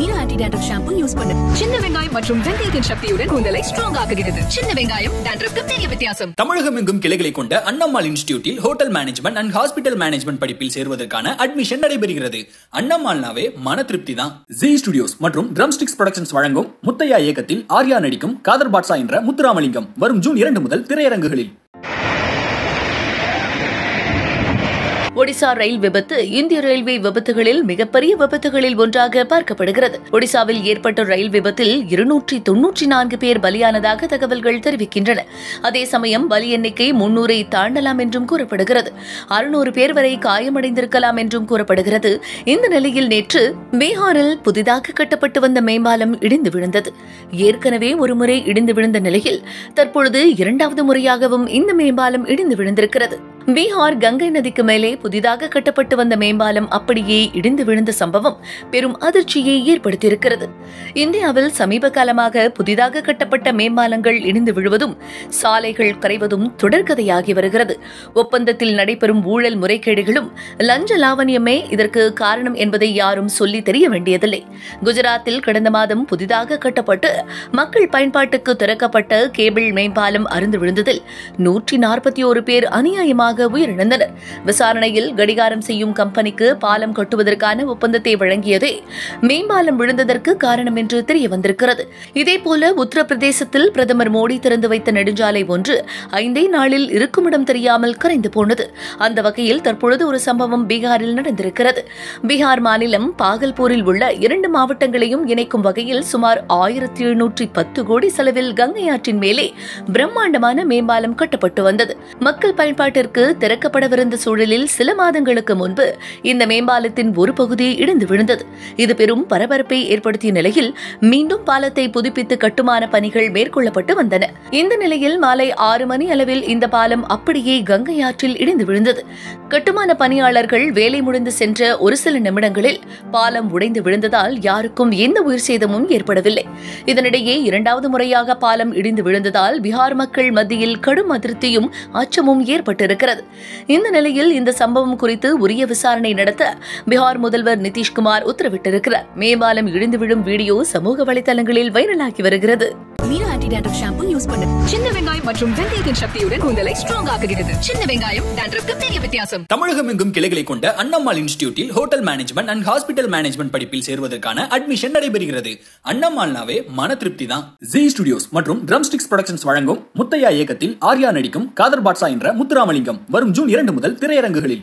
Meena anti dandruff shampoo use பண்ணு. சின்ன வெங்காயம் மற்றும் வெந்தயத்தின் சக்தியுடன் கூந்தலை ஸ்ட்ராங் ஆக்குகிறது. சின்ன வெங்காயம் டேண்ட்ரஃப்க்கு பெரிய வித்தியாசம். தமிழகம் எங்கும் கிளைகளை கொண்ட Annammal இன்ஸ்டிடியூட்டில் hotel management and hospital management படிப்பில் சேர்வதற்கான அட்மிஷன் நடைபெறுகிறது. அண்ணம்மாள்னாவே மன திருப்தி தான் ஜி ஸ்டுடியோஸ் மற்றும் ட்ரம்ஸ்டிக்ஸ் ப்ரொடக்ஷன்ஸ் வழங்கும் முத்தையா இயக்கத்தில் ஆர்யா நடிக்கும் காதர் பாட்ஷா என்ற முத்துராமலிங்கம் வரும் ஜூன் இரண்டு முதல் திரையரங்குகளில். ஒடிசா ரயில் விபத்து இந்திய ரயில்வே விபத்துகளில் மிகப்பெரிய விபத்துகளில் ஒன்றாக பார்க்கப்படுகிறது. ஒடிசாவில் ஏற்பட்ட ரயில் விபத்தில் இருநூற்றி தொன்னூற்றி நான்கு பேர் பலியானதாக தகவல்கள் தெரிவிக்கின்றன. அதே சமயம் பலி எண்ணிக்கை முன்னூரை தாண்டலாம் என்றும் கூறப்படுகிறது. அறுநூறு பேர் வரை காயமடைந்திருக்கலாம் என்றும் கூறப்படுகிறது. இந்த நிலையில் நேற்று பீகாரில் புதிதாக கட்டப்பட்டு வந்த மேம்பாலம் இடிந்து விழுந்தது. ஏற்கனவே ஒருமுறை இடிந்து விழுந்த நிலையில் தற்பொழுது இரண்டாவது முறையாகவும் இந்த மேம்பாலம் இடிந்து விழுந்திருக்கிறது. பீகார் கங்கை நதிக்கு மேலே புதிதாக கட்டப்பட்டு வந்த மேம்பாலம் அப்படியே இடிந்து விழுந்த சம்பவம் பெரும் அதிர்ச்சியை ஏற்படுத்தியிருக்கிறது. இந்தியாவில் சமீப காலமாக புதிதாக கட்டப்பட்ட மேம்பாலங்கள் இடிந்து விழுவதும் சாலைகள் கரைவதும் தொடர்கதையாகி வருகிறது. ஒப்பந்தத்தில் நடைபெறும் ஊழல் முறைகேடுகளும் லஞ்ச லாவணியமே இதற்கு காரணம் என்பதை யாரும் சொல்லி தெரிய வேண்டியதில்லை. குஜராத்தில் கடந்த மாதம் புதிதாக கட்டப்பட்டு மக்கள் பயன்பாட்டுக்கு திறக்கப்பட்ட கேபிள் மேம்பாலம் அருந்து விழுந்ததில் நூற்றி நாற்பத்தி ஒரு பேர் அநியாயமாக உயிரிழந்தனர். விசாரணையில் கடிகாரம் செய்யும் கம்பெனிக்கு பாலம் கட்டுவதற்கான ஒப்பந்தத்தை வழங்கியதே மேம்பாலம் விழுந்ததற்கு காரணம் என்று தெரிய வந்திருக்கிறது இதேபோல உத்தரப்பிரதேசத்தில் பிரதமர் மோடி திறந்து வைத்த நெடுஞ்சாலை ஒன்று ஐந்தே நாளில் இருக்குமிடம் தெரியாமல் கரைந்து போனது. அந்த வகையில் தற்பொழுது ஒரு சம்பவம் பீகாரில் நடந்திருக்கிறது. பீகார் மாநிலம் பாகல்பூரில் உள்ள இரண்டு மாவட்டங்களையும் இணைக்கும் வகையில் சுமார் ஆயிரத்தி எழுநூற்றி பத்து கோடி செலவில் கங்கை ஆற்றின் மேலே பிரம்மாண்டமான மேம்பாலம் கட்டப்பட்டு வந்தது. மக்கள் பயன்பாட்டிற்கு திறக்கப்படவிருந்த சூழலில் சில மாதங்களுக்கு முன்பு இந்த மேம்பாலத்தின் ஒரு பகுதி இடிந்து விழுந்தது. இது பெரும் பரபரப்பை ஏற்படுத்திய நிலையில் மீண்டும் பாலத்தை புதுப்பித்து கட்டுமான பணிகள் மேற்கொள்ளப்பட்டு வந்தன. இந்த நிலையில் மாலை ஆறு மணி அளவில் இந்த பாலம் அப்படியே கங்கை ஆற்றில் இடிந்து விழுந்தது. கட்டுமான பணியாளர்கள் வேலை முடிந்து சென்ற ஒரு சில நிமிடங்களில் பாலம் உடைந்து விழுந்ததால் யாருக்கும் எந்த உயிர் சேதமும் ஏற்படவில்லை. இதனிடையே இரண்டாவது முறையாக பாலம் இடிந்து விழுந்ததால் பீகார் மக்கள் மத்தியில் கடும் அதிருப்தியும் அச்சமும் ஏற்பட்டிருக்கிறது. இந்த நிலையில் இந்த சம்பவம் குறித்து உரிய விசாரணை நடத்த பீகார் முதல்வர் நிதிஷ்குமார் உத்தரவிட்டிருக்கிறார். மேம்பாலம் இடிந்து விழும் வீடியோ சமூக வலைதளங்களில் வைரலாகி வருகிறது. மீனா ஆன்டி ஷாம்பு யூஸ் பண்ணு. சின்ன வெங்காயம் மற்றும் வெந்தயத்தின் சக்தியுடன் கூந்தலை ஸ்ட்ராங் ஆக்குகிறது. சின்ன வெங்காயம் டேண்ட்ரஃப்க்கு பெரிய வித்தியாசம். தமிழகம் எங்கும் கிளைகளை கொண்ட Annammal இன்ஸ்டிடியூட்டில் hotel management and hospital management படிப்பில் சேர்வதற்கான அட்மிஷன் நடைபெறுகிறது. அண்ணம்மாள்னாவே மன திருப்தி தான் ஜி ஸ்டுடியோஸ் மற்றும் ட்ரம்ஸ்டிக்ஸ் ப்ரொடக்ஷன்ஸ் வழங்கும் முத்தையா இயக்கத்தில் ஆர்யா நடிக்கும் காதர் பாட்ஷா என்ற முத்துராமலிங்கம் வரும் ஜூன் இரண்டு முதல் திரையரங்குகளில்.